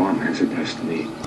bomb has a destiny.